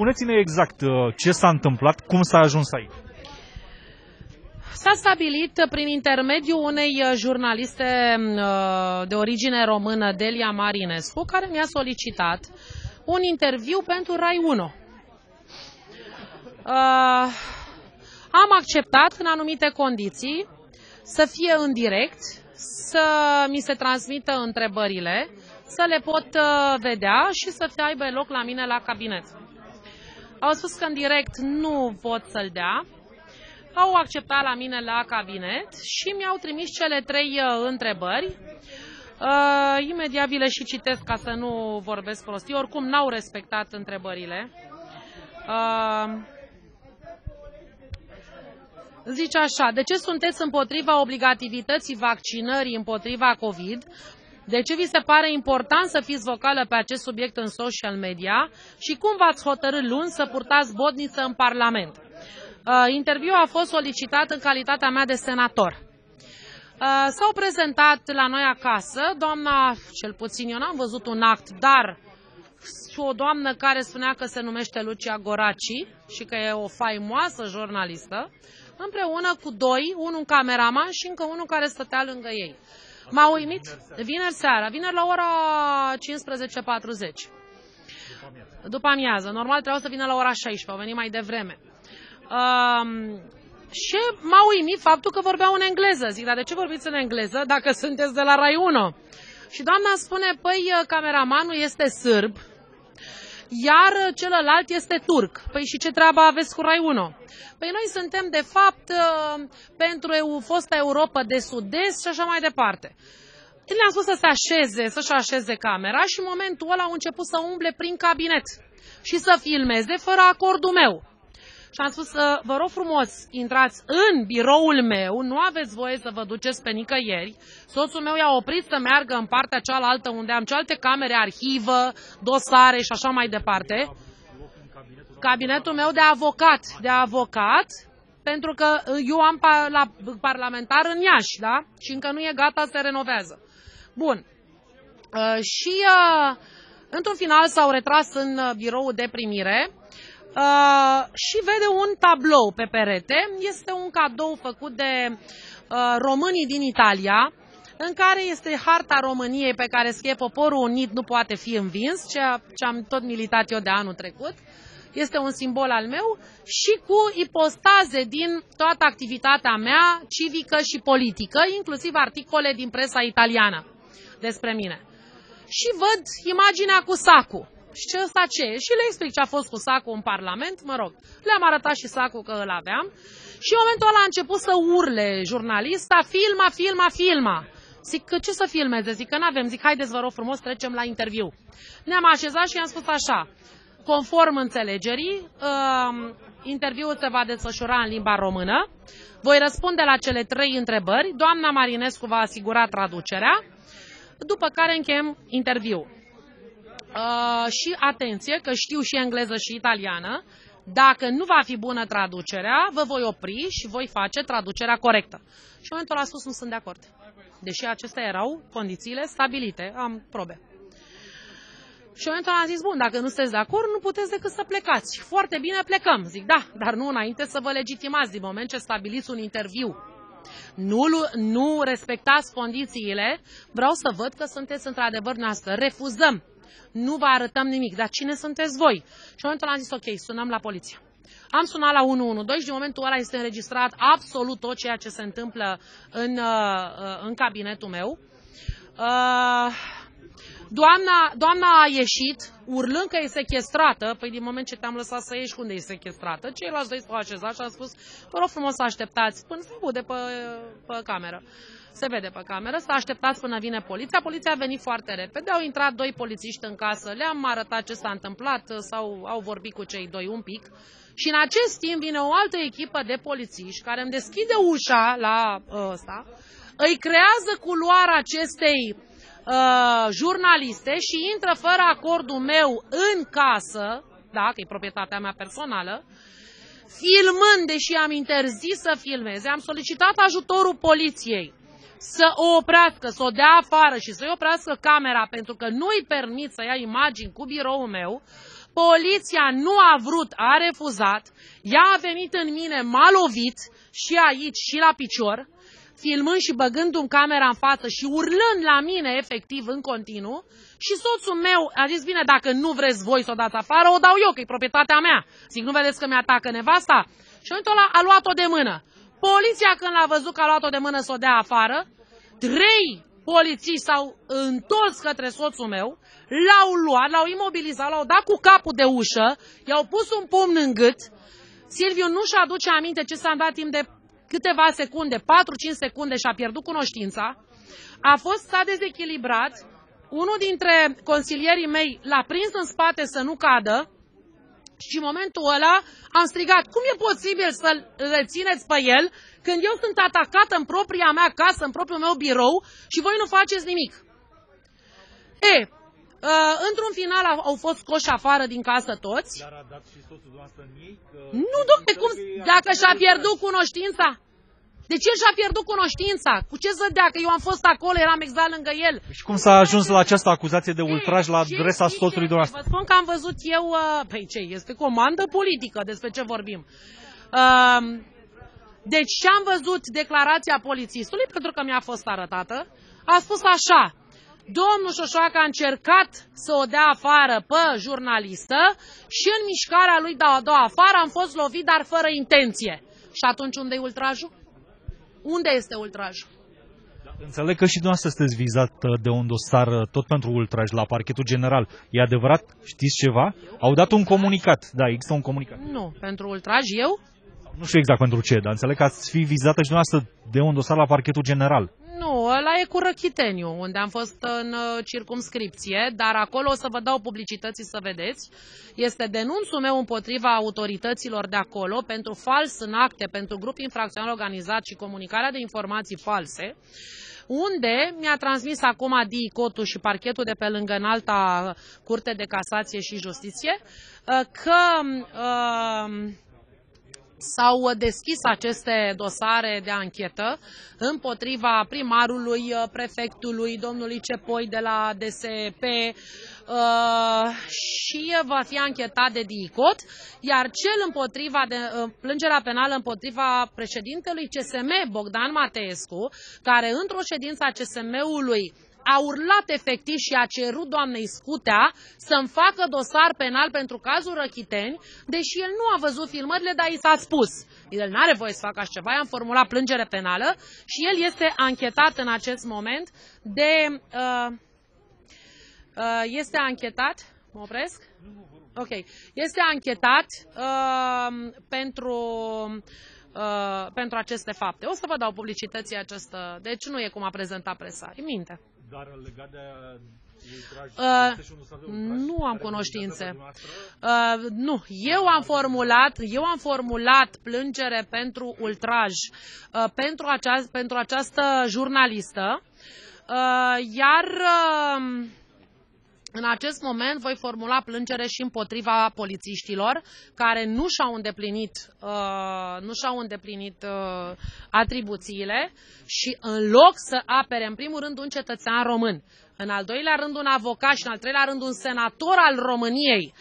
spuneți-ne exact uh, ce s-a întâmplat, cum s-a ajuns aici. S-a stabilit prin intermediul unei uh, jurnaliste uh, de origine română, Delia Marinescu, care mi-a solicitat un interviu pentru Rai 1. Uh, am acceptat în anumite condiții să fie în direct, să mi se transmită întrebările, să le pot uh, vedea și să aibă loc la mine la cabinet. Au spus că în direct nu pot să-l dea, au acceptat la mine la cabinet și mi-au trimis cele trei uh, întrebări. Uh, imediat vi le și citesc ca să nu vorbesc prostii. Oricum n-au respectat întrebările. Uh, zice așa, de ce sunteți împotriva obligativității vaccinării împotriva COVID? De ce vi se pare important să fiți vocală pe acest subiect în social media? Și cum v-ați hotărât luni să purtați bodniță în Parlament? Uh, interviul a fost solicitat în calitatea mea de senator. Uh, s-au prezentat la noi acasă, doamna, cel puțin eu n-am văzut un act, dar și o doamnă care spunea că se numește Lucia Goraci și că e o faimoasă jurnalistă, împreună cu doi, unul cameraman și încă unul care stătea lângă ei. M-a uimit vineri seara, vineri la ora 15.40. După amiază. Normal trebuia să vină la ora 16, au venit mai devreme. Um, și m-a uimit faptul că vorbeau în engleză. Zic, dar de ce vorbiți în engleză dacă sunteți de la Rai 1? Și doamna spune, păi cameramanul este sârb, iar celălalt este turc. Păi și ce treabă aveți cu Rai 1? Păi noi suntem, de fapt, uh, pentru fosta Europa de Sud-Est și așa mai departe. Le-am spus să se așeze, să-și așeze camera și în momentul ăla au început să umble prin cabinet și să filmeze fără acordul meu. Și am spus să vă rog frumos, intrați în biroul meu, nu aveți voie să vă duceți pe nicăieri. Soțul meu i-a oprit să meargă în partea cealaltă unde am cealaltă camere, arhivă, dosare și așa mai departe. Cabinetul meu de avocat, de avocat, pentru că eu am la parlamentar în Iași, da? Și încă nu e gata, se renovează. Bun. Uh, și uh, într-un final s-au retras în uh, birou de primire uh, și vede un tablou pe perete. Este un cadou făcut de uh, românii din Italia, în care este harta României pe care scrie poporul unit nu poate fi învins, ceea ce am tot militat eu de anul trecut. Este un simbol al meu și cu ipostaze din toată activitatea mea civică și politică, inclusiv articole din presa italiană despre mine. Și văd imaginea cu sacul și ce ăsta ce e? Și le explic ce a fost cu sacul în Parlament, mă rog. Le-am arătat și sacul că îl aveam. Și în momentul ăla a început să urle jurnalista, filma, filma, filma. Zic, că ce să filmeze? Zic că nu avem. Zic, haideți, vă rog frumos, trecem la interviu. Ne-am așezat și i-am spus așa, conform înțelegerii, uh, interviul se va desfășura în limba română. Voi răspunde la cele trei întrebări. Doamna Marinescu va asigura traducerea, după care încheiem interviul. Uh, și atenție, că știu și engleză și italiană, dacă nu va fi bună traducerea, vă voi opri și voi face traducerea corectă. Și în momentul ăla a spus, nu sunt de acord. Deși acestea erau condițiile stabilite, am probe. Și în momentul ăla am zis, bun, dacă nu sunteți de acord, nu puteți decât să plecați. Foarte bine, plecăm. Zic, da, dar nu înainte să vă legitimați din moment ce stabiliți un interviu. Nu, nu respectați condițiile, vreau să văd că sunteți într-adevăr noastră. Refuzăm nu vă arătăm nimic, dar cine sunteți voi? Și în momentul ăla am zis, ok, sunăm la poliție. Am sunat la 112 și din momentul ăla este înregistrat absolut tot ceea ce se întâmplă în, uh, uh, în cabinetul meu. Uh, doamna, doamna a ieșit urlând că e sequestrată. Păi din moment ce te-am lăsat să ieși, unde e sequestrată? Ceilalți doi s-au așezat și am spus, vă rog frumos să așteptați până se aude pe, pe cameră. Se vede pe cameră, să așteptați până vine poliția. Poliția a venit foarte repede, au intrat doi polițiști în casă, le-am arătat ce s-a întâmplat, sau au vorbit cu cei doi un pic. Și în acest timp vine o altă echipă de polițiști care îmi deschide ușa la uh, ăsta, îi creează culoarea acestei uh, jurnaliste și intră fără acordul meu în casă, da, că e proprietatea mea personală, filmând, deși am interzis să filmeze, am solicitat ajutorul poliției să o oprească, să o dea afară și să-i oprească camera pentru că nu-i permit să ia imagini cu biroul meu, Poliția nu a vrut, a refuzat, ea a venit în mine, m-a lovit și aici și la picior, filmând și băgându-mi camera în față și urlând la mine efectiv în continuu și soțul meu a zis, bine, dacă nu vreți voi să o dați afară, o dau eu, că e proprietatea mea. Zic, nu vedeți că mi-atacă nevasta? Și momentul ăla a luat-o de mână. Poliția când l-a văzut că a luat-o de mână să o dea afară, trei polițiști s-au întors către soțul meu, l-au luat, l-au imobilizat, l-au dat cu capul de ușă, i-au pus un pumn în gât. Silviu nu-și aduce aminte ce s-a dat timp de câteva secunde, 4-5 secunde și a pierdut cunoștința. A fost stat dezechilibrat, unul dintre consilierii mei l-a prins în spate să nu cadă și în momentul ăla am strigat, cum e posibil să-l rețineți pe el când eu sunt atacată în propria mea casă, în propriul meu birou și voi nu faceți nimic? E, Uh, într-un final au, au fost scoși afară din casă toți. Dar a dat și soțul dumneavoastră în ei? Că nu, domne, cum, dacă și-a pierdut cunoștința? De ce și-a pierdut cunoștința? Cu ce să dea? Că eu am fost acolo, eram exact lângă el. Și cum s-a ajuns la această acuzație de ultraj la adresa soțului dumneavoastră? Vă spun că am văzut eu... Uh, păi ce, este comandă politică, despre ce vorbim. Uh, deci ce am văzut declarația polițistului, pentru că mi-a fost arătată, a spus așa, domnul Șoșoacă a încercat să o dea afară pe jurnalistă și în mișcarea lui de a doua afară am fost lovit, dar fără intenție. Și atunci unde e ultrajul? Unde este ultrajul? Înțeleg că și dumneavoastră sunteți vizat uh, de un dosar uh, tot pentru ultraj la parchetul general. E adevărat? Știți ceva? Au dat un comunicat. Da, există un comunicat. Nu, pentru ultraj eu? Nu știu exact pentru ce, dar înțeleg că ați fi vizată și dumneavoastră de un dosar la parchetul general. Nu, ăla e cu Răchiteniu, unde am fost în uh, circumscripție, dar acolo o să vă dau publicității să vedeți. Este denunțul meu împotriva autorităților de acolo pentru fals în acte, pentru grup infracțional organizat și comunicarea de informații false unde mi-a transmis acum DICOT-ul și parchetul de pe lângă înalta curte de casație și justiție uh, că uh, s-au deschis aceste dosare de anchetă împotriva primarului, prefectului, domnului Cepoi de la DSP uh, și va fi anchetat de DICOT, iar cel împotriva de, uh, plângerea penală împotriva președintelui CSM Bogdan Mateescu, care într-o ședință a CSM-ului a urlat efectiv și a cerut doamnei Scutea să-mi facă dosar penal pentru cazul Răchiteni, deși el nu a văzut filmările, dar i s-a spus. El nu are voie să facă așa ceva, i-am formulat plângere penală și el este anchetat în acest moment de... Uh, uh, este anchetat... Mă opresc? Ok. Este anchetat uh, pentru uh, pentru aceste fapte. O să vă dau publicității această, deci nu e cum a prezentat presa, e minte. Dar legat de Uh, nu am cunoștințe. Uh, nu, eu am formulat, eu am formulat plângere pentru ultraj uh, pentru, acea, pentru această jurnalistă, uh, iar uh, în acest moment voi formula plângere și împotriva polițiștilor care nu și-au îndeplinit, uh, nu și-au îndeplinit uh, atribuțiile și în loc să apere în primul rând un cetățean român, în al doilea rând un avocat și în al treilea rând un senator al României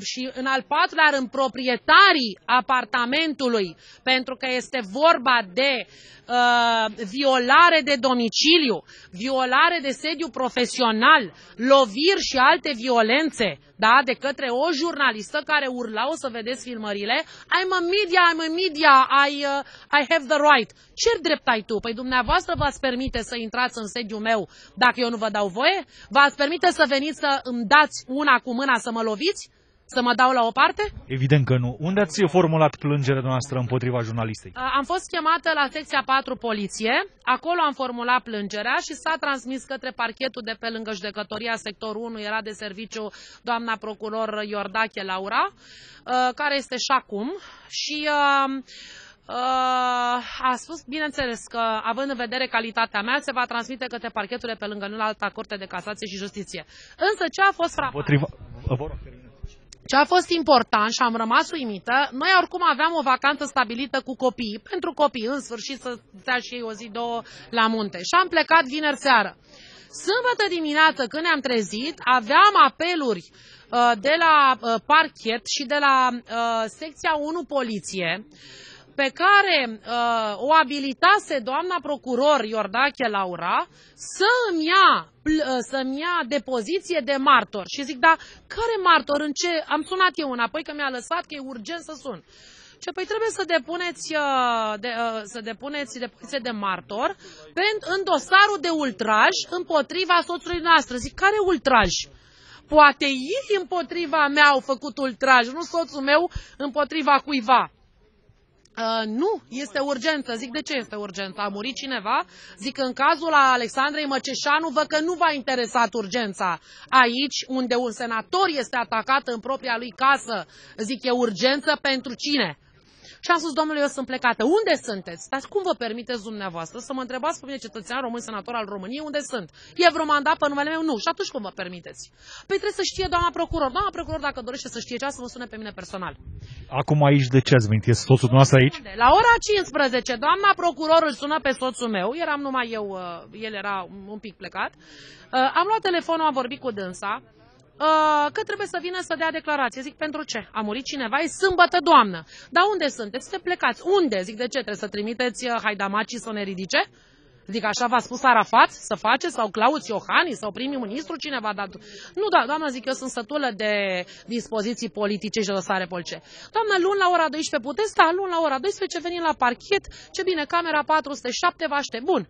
și în al patrulea rând proprietarii apartamentului, pentru că este vorba de uh, violare de domiciliu, violare de sediu profesional, loviri și alte violențe, da, de către o jurnalistă care urla, o să vedeți filmările, I'm a media, I'm a media, I, uh, I have the right. Ce drept ai tu? Păi dumneavoastră v-ați permite să intrați în sediul meu dacă eu nu vă dau voie? V-ați permite să veniți să îmi dați una cu mâna să mă loviți? Să mă dau la o parte? Evident că nu. Unde ați formulat plângerea noastră împotriva jurnalistei? Am fost chemată la secția 4 poliție, acolo am formulat plângerea și s-a transmis către parchetul de pe lângă judecătoria sectorul 1, era de serviciu doamna procuror Iordache Laura, care este și acum și Uh, a spus, bineînțeles, că având în vedere calitatea mea, se va transmite către parchetul de pe lângă în alta curte de casație și justiție. Însă ce a fost frapant? Potriva... Ce a fost important și am rămas uimită, noi oricum aveam o vacanță stabilită cu copii, pentru copii, în sfârșit să stea și ei o zi, două la munte. Și am plecat vineri seară. Sâmbătă dimineață, când ne-am trezit, aveam apeluri uh, de la uh, parchet și de la uh, secția 1 poliție pe care uh, o abilitase doamna procuror Iordache Laura să îmi ia, uh, să-mi ia depoziție de martor. Și zic, da, care martor? În ce? Am sunat eu înapoi că mi-a lăsat că e urgent să sun. Ce păi trebuie să depuneți, uh, de, uh, să depuneți depoziție de martor pentru, în dosarul de ultraj împotriva soțului noastră. Zic, care ultraj? Poate ei împotriva mea au făcut ultraj, nu soțul meu împotriva cuiva. Uh, nu, este urgență. Zic, de ce este urgență? A murit cineva? Zic, în cazul Alexandrei Măceșanu, văd că nu v-a interesat urgența. Aici, unde un senator este atacat în propria lui casă, zic, e urgență pentru cine? Și am spus, domnule, eu sunt plecată. Unde sunteți? Dar cum vă permiteți dumneavoastră să mă întrebați pe mine, cetățean român, senator al României, unde sunt? E vreo mandat pe numele meu? Nu. Și atunci cum vă permiteți? Păi trebuie să știe doamna procuror. Doamna procuror, dacă dorește să știe ceva, să mă sune pe mine personal. Acum aici de ce ați venit? Este soțul dumneavoastră aici? La ora 15, doamna procuror îl sună pe soțul meu. Eram numai eu, uh, el era un pic plecat. Uh, am luat telefonul, am vorbit cu dânsa. Uh, că trebuie să vină să dea declarație. Zic, pentru ce? A murit cineva? E sâmbătă, doamnă. Dar unde sunteți? Să plecați. Unde? Zic, de ce? Trebuie să trimiteți uh, haidamacii să ne ridice? Zic, așa v-a spus Arafat să face? Sau Claus Iohannis? Sau primul ministru? Cineva? Dar... Nu, da, doamnă, zic, eu sunt sătulă de dispoziții politice și de dosare police. Doamnă, luni la ora 12 puteți? Da, luni la ora 12 venim la parchet. Ce bine, camera 407 vă aștept. Bun.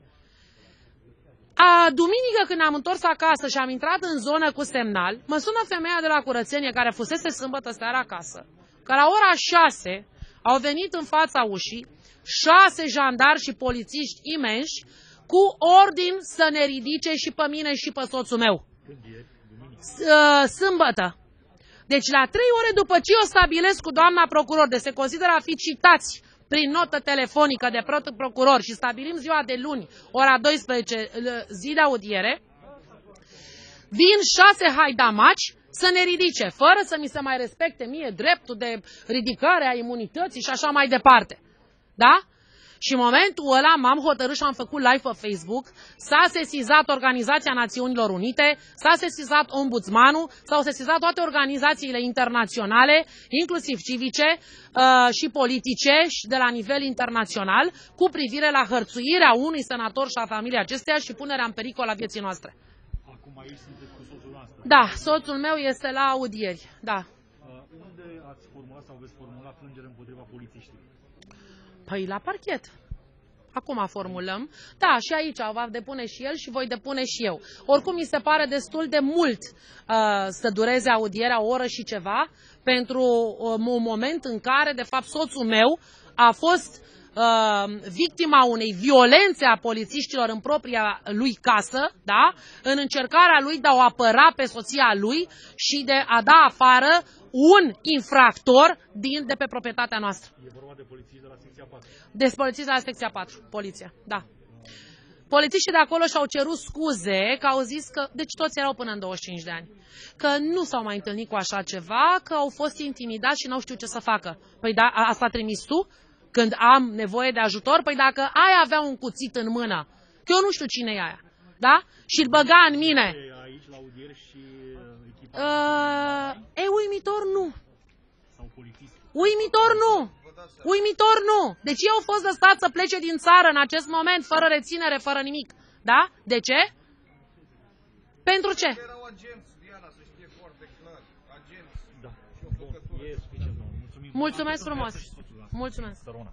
A, duminică când am întors acasă și am intrat în zonă cu semnal, mă sună femeia de la curățenie care fusese sâmbătă seara acasă, că la ora 6 au venit în fața ușii șase jandari și polițiști imenși cu ordin să ne ridice și pe mine și pe soțul meu. Sâmbătă. Deci la trei ore după ce o stabilesc cu doamna procuror, de se consideră a fi citați prin notă telefonică de procuror și stabilim ziua de luni, ora 12, zi de audiere, vin șase haidamaci să ne ridice, fără să mi se mai respecte mie dreptul de ridicare a imunității și așa mai departe. Da? Și în momentul ăla m-am hotărât și am făcut live pe Facebook, s-a sesizat Organizația Națiunilor Unite, s-a sesizat Ombudsmanul, s-au sesizat toate organizațiile internaționale, inclusiv civice uh, și politice și de la nivel internațional, cu privire la hărțuirea unui senator și a familiei acesteia și punerea în pericol a vieții noastre. Acum aici sunteți cu soțul noastră. Da, soțul meu este la audieri, da. Uh, unde ați formulat sau veți formula plângere împotriva polițiștilor? Păi la parchet. Acum formulăm. Da, și aici va depune și el și voi depune și eu. Oricum mi se pare destul de mult uh, să dureze audierea o oră și ceva pentru uh, un moment în care, de fapt, soțul meu a fost uh, victima unei violențe a polițiștilor în propria lui casă, da? în încercarea lui de a o apăra pe soția lui și de a da afară un infractor din, de pe proprietatea noastră. E vorba de polițiști de la secția 4. De polițiști de la secția 4, poliția, da. Polițiștii de acolo și-au cerut scuze că au zis că, deci toți erau până în 25 de ani, că nu s-au mai întâlnit cu așa ceva, că au fost intimidați și n-au știut ce să facă. Păi da, asta trimis tu? Când am nevoie de ajutor? Păi dacă ai avea un cuțit în mână, că eu nu știu cine e aia, da? Și îl băga în mine. Aici la audieri și Uh, e uimitor nu. Sau polițist. Uimitor nu. Uimitor nu. Deci eu au fost lăsat să plece din țară în acest moment, fără reținere, fără nimic. Da? De ce? Pentru ce? Erau agenți, Diana, să știe foarte clar. Agenți. Da. Bun, e suficient, domnule. Mulțumim. Mulțumesc Atât frumos. Dumneavoastră și soțul ăsta. Mulțumesc. Săruna.